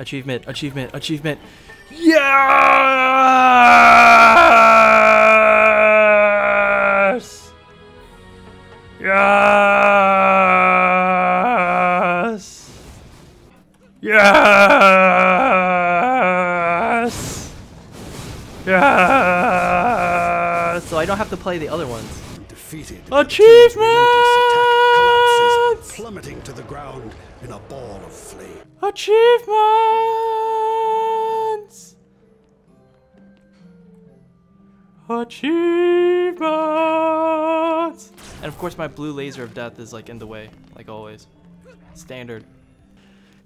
Achievement, achievement, achievement. Yes! Yes! Yes! Yes! So I don't have to play the other ones. Defeated. Plummeting to the ground in a ball of flame. Achievements! Achievements! And of course my blue laser of death is like in the way, like always. Standard.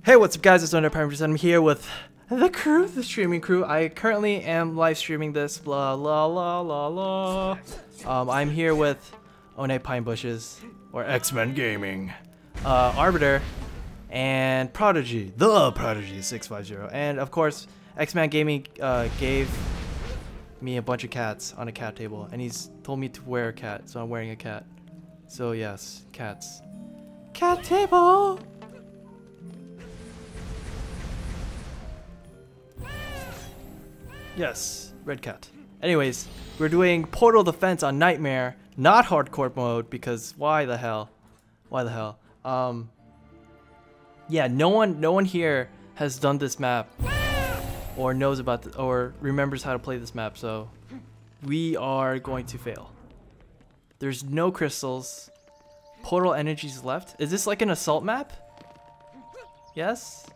Hey, what's up guys, it's Under Prime Just and I'm here with the crew, the streaming crew. I currently am live streaming this, blah la la la la. Um, I'm here with One Pine Bushes, or X-Men Gaming, uh, Arbiter, and Prodigy, the Prodigy 650. And of course, X-Man Gaming uh, gave me a bunch of cats on a cat table, and he's told me to wear a cat, so I'm wearing a cat. So yes, cats. Cat table! Yes, red cat. Anyways, we're doing Portal Defense on Nightmare, not hardcore mode, because why the hell? Why the hell? Um, yeah, no one, no one here has done this map, or knows about, the, or remembers how to play this map. So, we are going to fail. There's no crystals. Portal energies left. Is this like an assault map? Yes.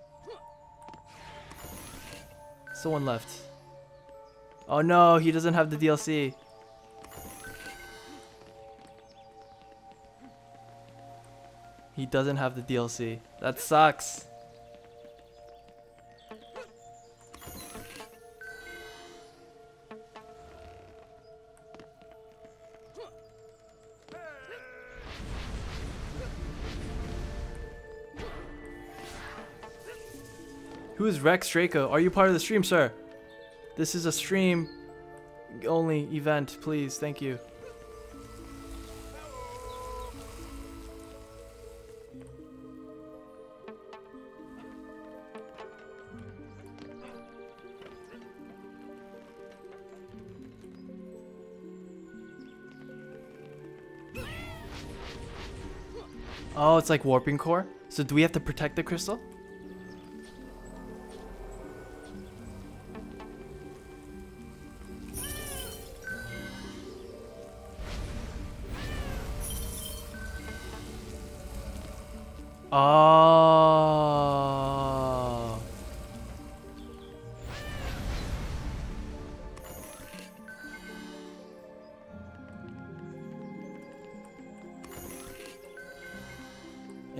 Someone left. Oh no, he doesn't have the DLC. He doesn't have the DLC. That sucks. Who is Rex Draco? Are you part of the stream, sir? This is a stream only event, please. Thank you. Oh, it's like warping core. So do we have to protect the crystal? Oh.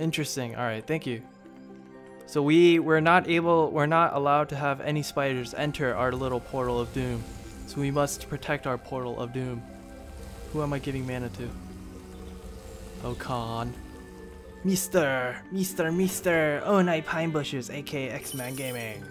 Interesting. All right, thank you. So we we're not able we're not allowed to have any spiders enter our little portal of doom. So we must protect our portal of doom. Who am I giving mana to? Oh, Khan. Mr. Mr. Mr. oh Onai Pine Bushes, aka X-Man Gaming.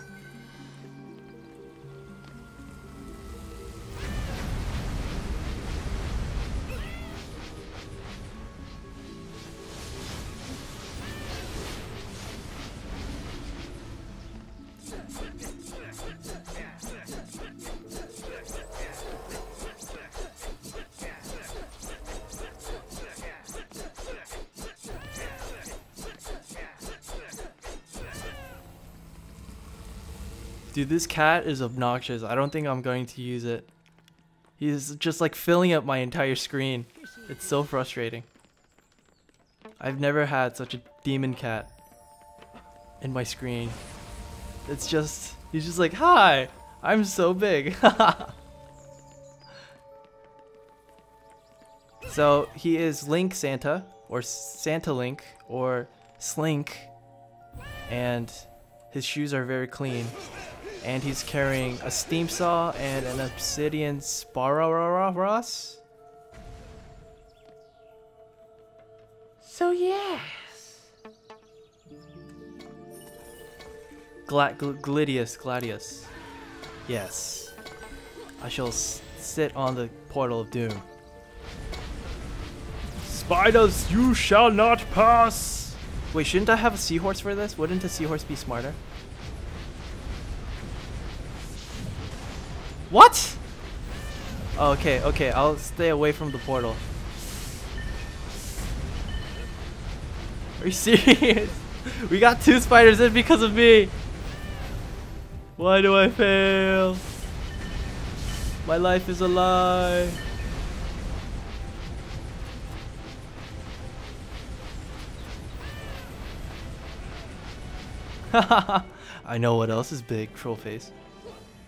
Dude, this cat is obnoxious. I don't think I'm going to use it. He's just like filling up my entire screen. It's so frustrating. I've never had such a demon cat in my screen. It's just, he's just like, hi, I'm so big. so he is Link Santa, or Santa Link, or Slink, and his shoes are very clean and he's carrying a steam saw and an obsidian Spararos. So yes. Gla gl Gladius, Gladius. Yes. I shall sit on the portal of doom. Spiders, you shall not pass! Wait, shouldn't I have a seahorse for this? Wouldn't a seahorse be smarter? What? Oh, okay, okay. I'll stay away from the portal. Are you serious? we got two spiders in because of me. Why do I fail? My life is a lie. I know what else is big, troll face.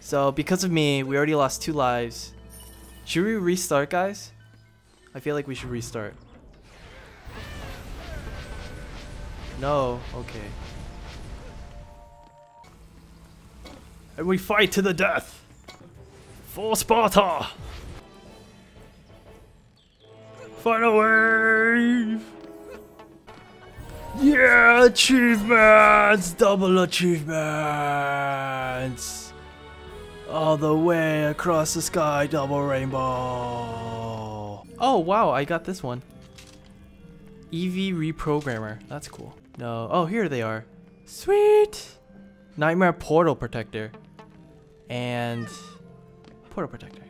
So because of me, we already lost two lives. Should we restart, guys? I feel like we should restart. No, okay. And we fight to the death! For Sparta! Final wave! Yeah, achievements! Double achievements! All the way across the sky, double rainbow! Oh, wow, I got this one. EV reprogrammer. That's cool. No. Oh, here they are. Sweet! Nightmare portal protector. And portal protector.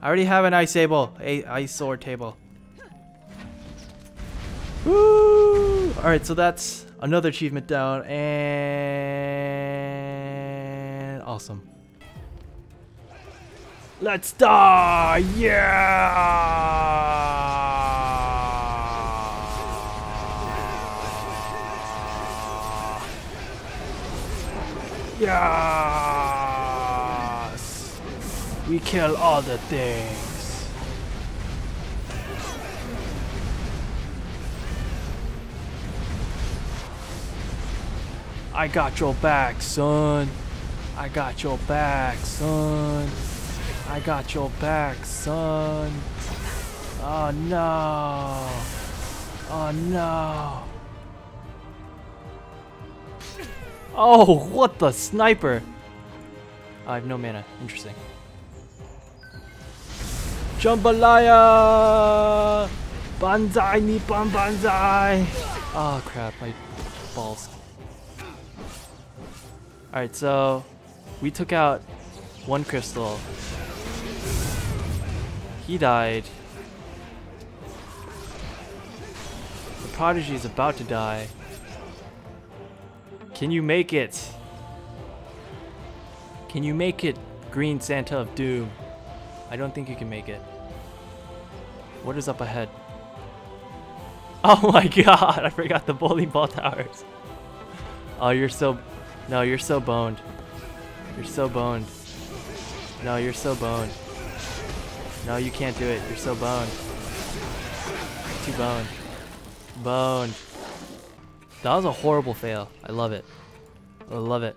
I already have an ice table. A ice sword table. Woo! Alright, so that's another achievement down and awesome. Let's die! Yeah! Yes! We kill all the things. I got your back, son. I got your back, son. I got your back, son. Oh no. Oh no. Oh, what the sniper? I have no mana. Interesting. Jambalaya! Banzai Nippon Banzai! Oh crap, my balls. Alright, so we took out one crystal. He died. The prodigy is about to die. Can you make it? Can you make it, Green Santa of Doom? I don't think you can make it. What is up ahead? Oh my god, I forgot the bowling ball towers. Oh, you're so... No, you're so boned. You're so boned. No, you're so boned. No, you can't do it. You're so boned. Too boned. Boned. That was a horrible fail. I love it. I love it.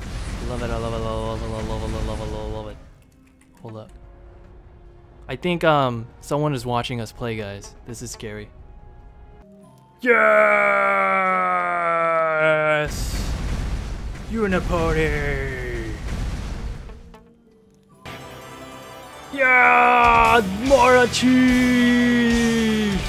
I love it. I love it. I love it. I love it. I love it. I love it. Hold up. I think um someone is watching us play, guys. This is scary. Yes. Unipody. Yeah, Mora cheese.